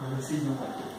我们是一种感觉。